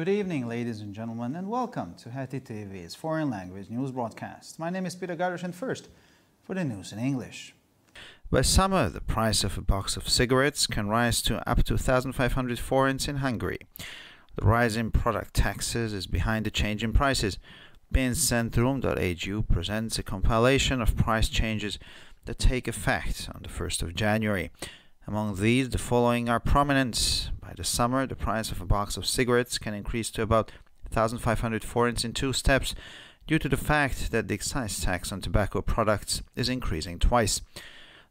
Good evening, ladies and gentlemen, and welcome to Heti TV's foreign language news broadcast. My name is Peter Gardish, and first, for the news in English. By summer, the price of a box of cigarettes can rise to up to 1,500 forints in Hungary. The rise in product taxes is behind the change in prices. Pénzcentrum.hu presents a compilation of price changes that take effect on the 1st of January. Among these, the following are prominent. The summer, the price of a box of cigarettes can increase to about 1,500 forints in two steps due to the fact that the excise tax on tobacco products is increasing twice.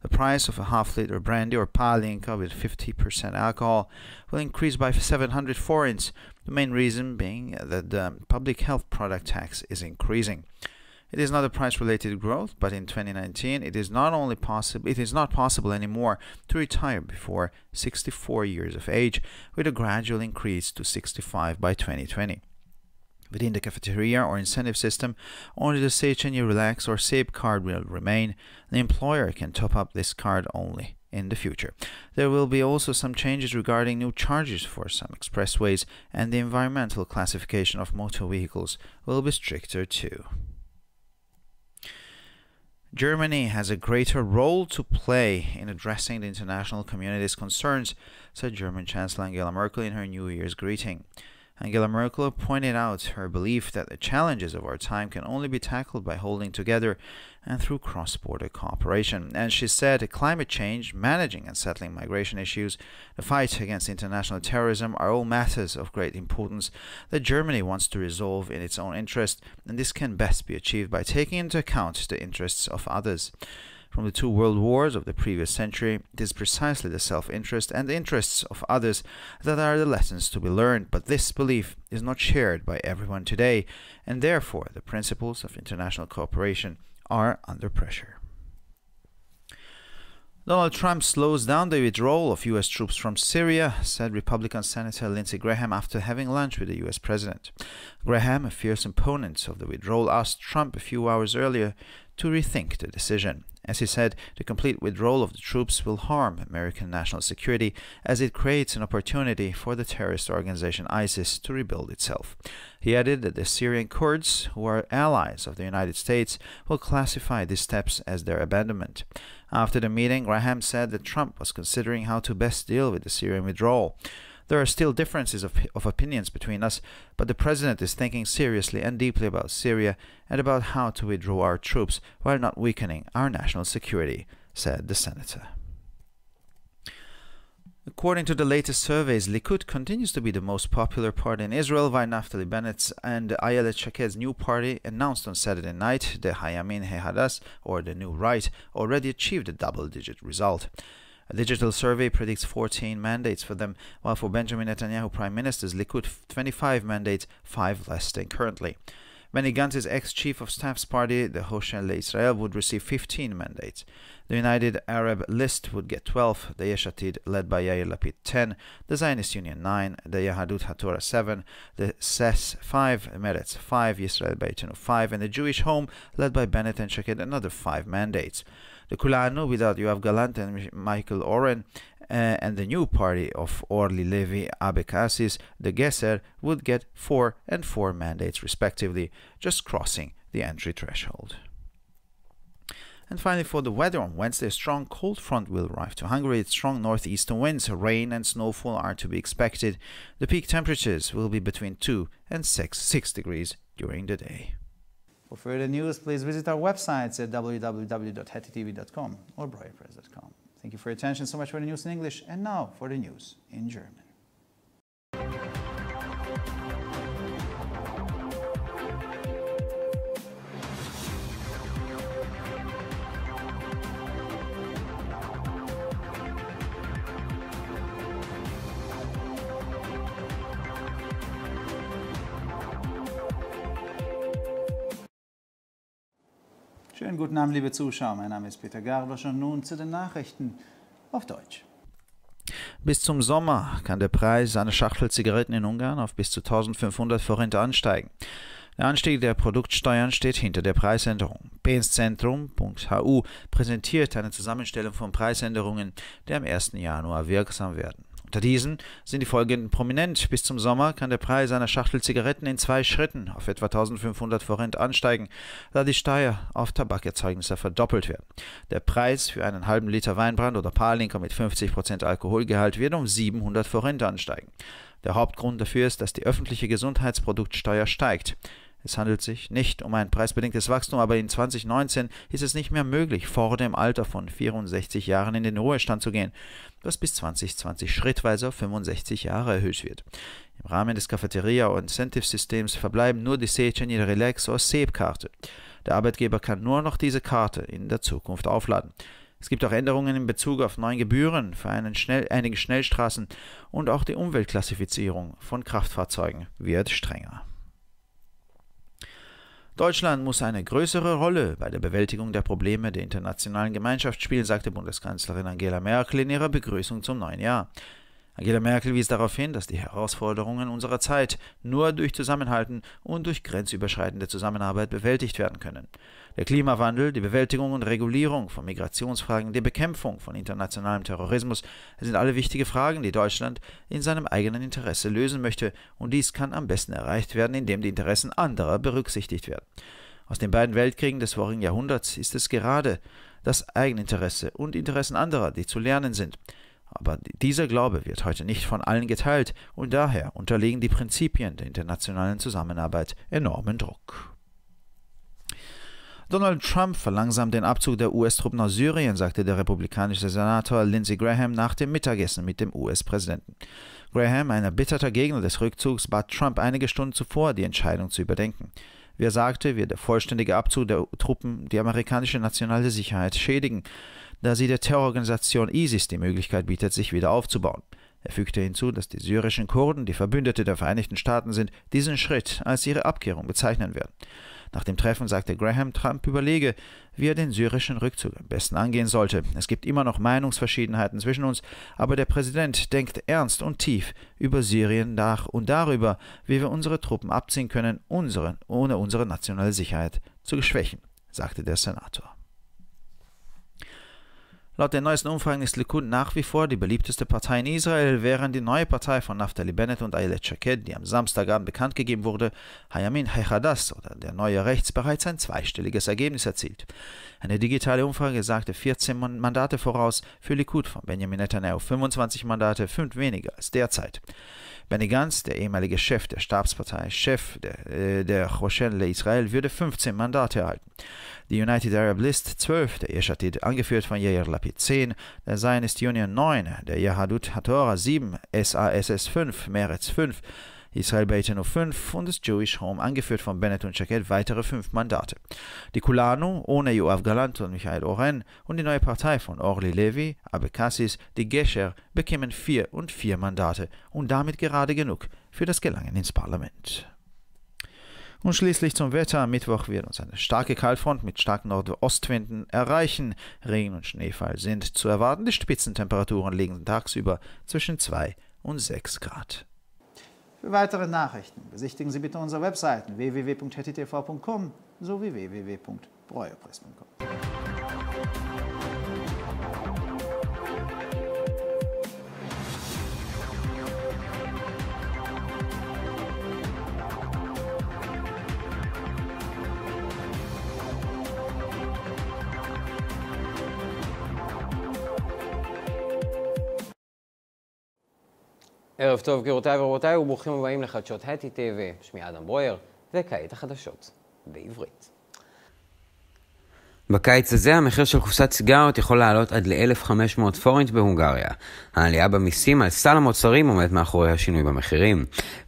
The price of a half liter brandy or palinka with 50% alcohol will increase by 700 forints, the main reason being that the public health product tax is increasing. It is not a price-related growth, but in 2019 it is not only possible it is not possible anymore to retire before 64 years of age, with a gradual increase to 65 by 2020. Within the cafeteria or incentive system, only the Széchenyi Relax or SAPE card will remain. The employer can top up this card only in the future. There will be also some changes regarding new charges for some expressways, and the environmental classification of motor vehicles will be stricter too. Germany has a greater role to play in addressing the international community's concerns, said German Chancellor Angela Merkel in her New Year's greeting. Angela Merkel pointed out her belief that the challenges of our time can only be tackled by holding together and through cross border cooperation. And she said climate change, managing and settling migration issues, the fight against international terrorism are all matters of great importance that Germany wants to resolve in its own interest, and this can best be achieved by taking into account the interests of others. From the two world wars of the previous century, it is precisely the self interest and the interests of others that are the lessons to be learned, but this belief is not shared by everyone today, and therefore the principles of international cooperation are under pressure. Donald Trump slows down the withdrawal of U.S. troops from Syria, said Republican Senator Lindsey Graham after having lunch with the U.S. President. Graham, a fierce opponent of the withdrawal, asked Trump a few hours earlier to rethink the decision. As he said, the complete withdrawal of the troops will harm American national security as it creates an opportunity for the terrorist organization ISIS to rebuild itself. He added that the Syrian Kurds, who are allies of the United States, will classify these steps as their abandonment. After the meeting, Graham said that Trump was considering how to best deal with the Syrian withdrawal. There are still differences of, of opinions between us, but the President is thinking seriously and deeply about Syria and about how to withdraw our troops while not weakening our national security, said the senator. According to the latest surveys, Likud continues to be the most popular party in Israel, while Naftali Bennett's and Ayelet Shaked's new party, announced on Saturday night, the Hayamin Hehadas, or the New Right, already achieved a double-digit result. A digital survey predicts 14 mandates for them, while for Benjamin Netanyahu Prime Minister's Likud 25 mandates, 5 less than currently. Benny Gantz's ex-chief of staff's party, the Hoshen Israel, would receive 15 mandates. The United Arab List would get 12, the Yesh Atid, led by Yair Lapid, 10, the Zionist Union, 9, the Yahadut HaTorah, 7, the SES, 5, Meretz, 5, Yisrael Beitenu, 5, and the Jewish Home, led by Bennett and Shaked, another 5 mandates. The Kulanu, without Yoav Galant and Michael Oren, uh, and the new party of Orly Levy Abekasis, the Geser, would get 4 and 4 mandates respectively, just crossing the entry threshold. And finally, for the weather on Wednesday, a strong cold front will arrive to Hungary. Strong northeastern winds, rain, and snowfall are to be expected. The peak temperatures will be between 2 and 6, 6 degrees during the day. For further news, please visit our websites at www.hetitv.com or breuerpress.com. Thank you for your attention so much for the news in English, and now for the news in German. Schönen guten Abend, liebe Zuschauer. Mein Name ist Peter Garbosch und nun zu den Nachrichten auf Deutsch. Bis zum Sommer kann der Preis einer Schachtel Zigaretten in Ungarn auf bis zu 1500 Forint ansteigen. Der Anstieg der Produktsteuern steht hinter der Preisänderung. Penszentrum.hu präsentiert eine Zusammenstellung von Preisänderungen, die am 1. Januar wirksam werden. Unter diesen sind die folgenden prominent. Bis zum Sommer kann der Preis einer Schachtel Zigaretten in zwei Schritten auf etwa 1500 Forint ansteigen, da die Steuer auf Tabakerzeugnisse verdoppelt wird. Der Preis für einen halben Liter Weinbrand oder Paarlinker mit 50% Alkoholgehalt wird um 700 Forint ansteigen. Der Hauptgrund dafür ist, dass die öffentliche Gesundheitsproduktsteuer steigt. Es handelt sich nicht um ein preisbedingtes Wachstum, aber in 2019 ist es nicht mehr möglich, vor dem Alter von 64 Jahren in den Ruhestand zu gehen, was bis 2020 schrittweise auf 65 Jahre erhöht wird. Im Rahmen des Cafeteria- und Incentive-Systems verbleiben nur die Seychelles Relax- oder SEB-Karte. Der Arbeitgeber kann nur noch diese Karte in der Zukunft aufladen. Es gibt auch Änderungen in Bezug auf neue Gebühren für Schnell einige Schnellstraßen und auch die Umweltklassifizierung von Kraftfahrzeugen wird strenger. Deutschland muss eine größere Rolle bei der Bewältigung der Probleme der internationalen Gemeinschaft spielen, sagte Bundeskanzlerin Angela Merkel in ihrer Begrüßung zum neuen Jahr. Angela Merkel wies darauf hin, dass die Herausforderungen unserer Zeit nur durch Zusammenhalten und durch grenzüberschreitende Zusammenarbeit bewältigt werden können. Der Klimawandel, die Bewältigung und Regulierung von Migrationsfragen, die Bekämpfung von internationalem Terrorismus sind alle wichtige Fragen, die Deutschland in seinem eigenen Interesse lösen möchte, und dies kann am besten erreicht werden, indem die Interessen anderer berücksichtigt werden. Aus den beiden Weltkriegen des vorigen Jahrhunderts ist es gerade das Eigeninteresse und Interessen anderer, die zu lernen sind. Aber dieser Glaube wird heute nicht von allen geteilt und daher unterliegen die Prinzipien der internationalen Zusammenarbeit enormen Druck. Donald Trump verlangsamt den Abzug der US-Truppen aus Syrien, sagte der republikanische Senator Lindsey Graham nach dem Mittagessen mit dem US-Präsidenten. Graham, ein erbitterter Gegner des Rückzugs, bat Trump einige Stunden zuvor, die Entscheidung zu überdenken. Wie er sagte, wird der vollständige Abzug der Truppen die amerikanische nationale Sicherheit schädigen, da sie der Terrororganisation ISIS die Möglichkeit bietet, sich wieder aufzubauen. Er fügte hinzu, dass die syrischen Kurden, die Verbündete der Vereinigten Staaten sind, diesen Schritt als ihre Abkehrung bezeichnen werden. Nach dem Treffen sagte Graham, Trump überlege, wie er den syrischen Rückzug am besten angehen sollte. Es gibt immer noch Meinungsverschiedenheiten zwischen uns, aber der Präsident denkt ernst und tief über Syrien nach und darüber, wie wir unsere Truppen abziehen können, unsere, ohne unsere nationale Sicherheit zu schwächen, sagte der Senator. Laut den neuesten Umfragen ist Likud nach wie vor die beliebteste Partei in Israel, während die neue Partei von Naftali Bennett und Ayelet Shaked, die am Samstagabend bekannt gegeben wurde, Hayamin Hechadas oder der neue Rechts, bereits ein zweistelliges Ergebnis erzielt. Eine digitale Umfrage sagte 14 Mandate voraus für Likud von Benjamin Netanyahu, 25 Mandate, 5 weniger als derzeit. Benny Gantz, der ehemalige Chef der Stabspartei, Chef der, äh, der Choshen Israel, würde 15 Mandate erhalten die United Arab List 12, der Yeshatid, angeführt von Yair Lapid 10, der Zionist Union 9, der Yahadut Hatorah 7, SASS 5, Meretz 5, Israel Beitenu 5 und das Jewish Home, angeführt von Bennett und Shaked, weitere fünf Mandate. Die Kulanu ohne Yoav Galant und Michael Oren und die neue Partei von Orly Levi, Abekassis, die Gesher, bekämen vier und vier Mandate und damit gerade genug für das Gelangen ins Parlament. Und schließlich zum Wetter. Am Mittwoch wird uns eine starke Kaltfront mit starken Nordostwinden erreichen. Regen und Schneefall sind zu erwarten. Die Spitzentemperaturen liegen tagsüber zwischen 2 und 6 Grad. Für weitere Nachrichten besichtigen Sie bitte unsere Webseiten www.hettitv.com sowie www.breuerpress.com. ערב טוב גבירותיי ורבותיי וברוכים הבאים לחדשות הטי TV, שמי אדם ברויר, וכעת החדשות בעברית. בקיץ הזה המחיר של קופסת סיגריות יכול לעלות עד ל-1,500 פורינט בהונגריה. העלייה במיסים על סל המוצרים עומדת מאחורי השינוי במחירים.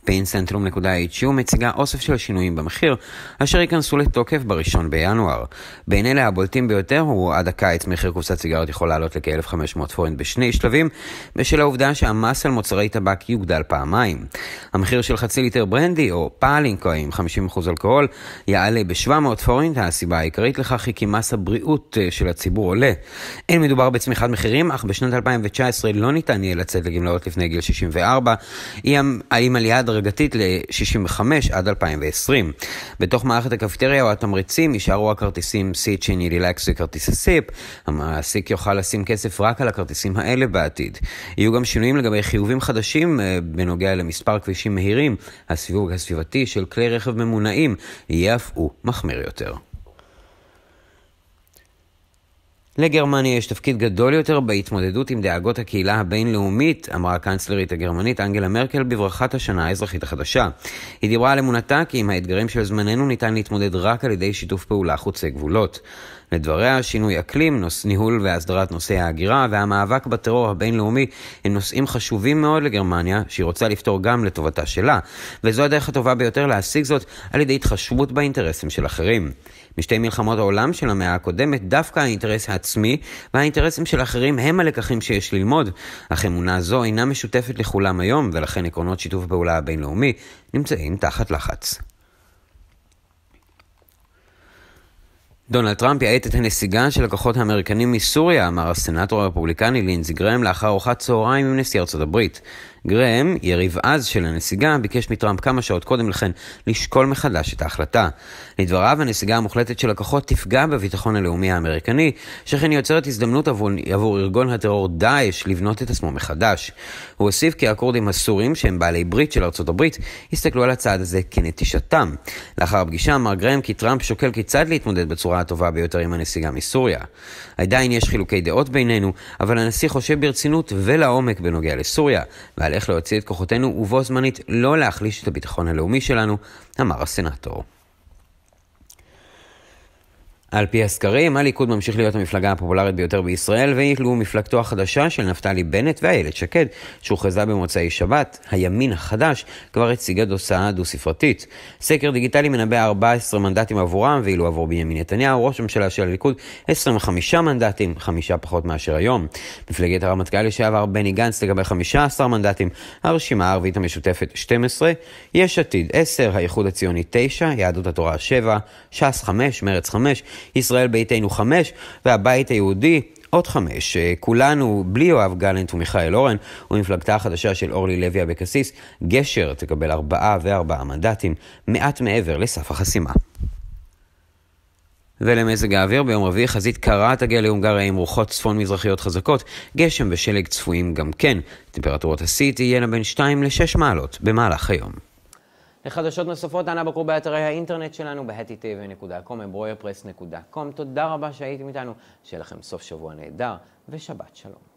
painsentrum.hu מציגה אוסף של שינויים במחיר, אשר ייכנסו לתוקף ב-1 בינואר. בין אלה הבולטים ביותר הוא עד הקיץ מחיר קופסת סיגריות יכול לעלות לכ-1,500 פורינט בשני שלבים, בשל העובדה שהמס על מוצרי טבק יוגדל פעמיים. המחיר של חצי ליטר ברנדי או פאלינקו עם 50% אלכוהול יעלה ב-700 פורינט, הסיבה העיקרית לכך היא כי מס הבריאות אה, של הציבור עולה. אין מדובר בצמיחת מחירים, אך בשנת 2019 לא ניתן יהיה לצאת לגמלאות לפני גיל 64. עם עלייה הדרגתית ל-65 עד 2020. בתוך מערכת הקפיטריה או התמריצים יישארו הכרטיסים סיט שני רילקס וכרטיסי סיפ. המעסיק יוכל לשים כסף רק על הכרטיסים האלה בעתיד. יהיו גם שינויים לגבי חיובים חדשים אה, בנוגע למספר כבישים מהירים. הסיווג הסביבתי של כלי רכב ממונעים יהיה אף הוא מחמיר יותר. לגרמניה יש תפקיד גדול יותר בהתמודדות עם דאגות הקהילה הבינלאומית, אמרה הקנצלרית הגרמנית אנגלה מרקל בברכת השנה האזרחית החדשה. היא דיברה על אמונתה כי עם האתגרים של זמננו ניתן להתמודד רק על ידי שיתוף פעולה חוצי גבולות. לדבריה, שינוי אקלים, נוס, ניהול והסדרת נושאי ההגירה והמאבק בטרור הבינלאומי הם נושאים חשובים מאוד לגרמניה, שהיא רוצה לפתור גם לטובתה שלה, וזו הדרך הטובה ביותר להשיג זאת על ידי התחשבות באינטרסים של אחרים. משתי מלחמות העולם של המאה הקודמת, דווקא האינטרס העצמי והאינטרסים של אחרים הם הלקחים שיש ללמוד, אך אמונה זו אינה משותפת לכולם היום, ולכן עקרונות שיתוף הפעולה הבינלאומי נמצאים תחת לחץ. דונלד טראמפ יעט את הנסיגה של הכוחות האמריקנים מסוריה, אמר הסנאטור הרפובליקני לינזי גרם לאחר ארוחת צהריים עם נשיא ארצות הברית. גרם, יריב עז של הנסיגה, ביקש מטראמפ כמה שעות קודם לכן לשקול מחדש את ההחלטה. לדבריו, הנסיגה המוחלטת של הכוחות תפגע בביטחון הלאומי האמריקני, שכן יוצרת הזדמנות עבור, עבור ארגון הטרור דאעש לבנות את עצמו מחדש. הוא הוסיף כי הכורדים הסורים, שהם בעלי ברית של ארצות הברית, הסתכלו על הצעד הזה כנטישתם. לאחר הפגישה אמר גרם כי טראמפ שוקל כיצד להתמודד בצורה הטובה ביותר עם הנסיגה מסוריה. עדיין יש חילוקי דעות בינינו, אבל הנשיא חושב ברצינות ולעומק בנוגע לסוריה, ועל על איך להוציא את כוחותינו ובו זמנית לא להחליש את הביטחון הלאומי שלנו, אמר הסנאטור. על פי הסקרים, הליכוד ממשיך להיות המפלגה הפופולרית ביותר בישראל, ואילו מפלגתו החדשה של נפתלי בנט ואיילת שקד, שהוכרזה במוצאי שבת, הימין החדש, כבר הציגה דוסה דו-ספרתית. סקר דיגיטלי מנבא 14 מנדטים עבורם, ואילו עבור בנימין נתניהו, ראש הממשלה של הליכוד, 25 מנדטים, חמישה פחות מאשר היום. מפלגת הרמטכ"ל לשעבר בני גנץ לגבי 15 מנדטים, הרשימה הערבית המשותפת 12, יש עתיד 10, האיחוד הציוני 9, יהדות התורה 7, ש"ס 5, מרץ 5, ישראל ביתנו חמש, והבית היהודי עוד חמש. כולנו, בלי יואב גלנט ומיכאל אורן, ומפלגתה החדשה של אורלי לוי אבקסיס, גשר תקבל ארבעה וארבעה מנדטים, מעט מעבר לסף החסימה. ולמזג האוויר ביום רביעי חזית קרה תגיע להונגריה עם רוחות צפון-מזרחיות חזקות, גשם ושלג צפויים גם כן. טמפרטורות השיא תהיינה בין 2 ל-6 מעלות במהלך היום. לחדשות נוספות, אנא בקרו באתרי האינטרנט שלנו, embroyerpress.com. תודה רבה שהייתם איתנו, שיהיה לכם סוף שבוע נהדר, ושבת שלום.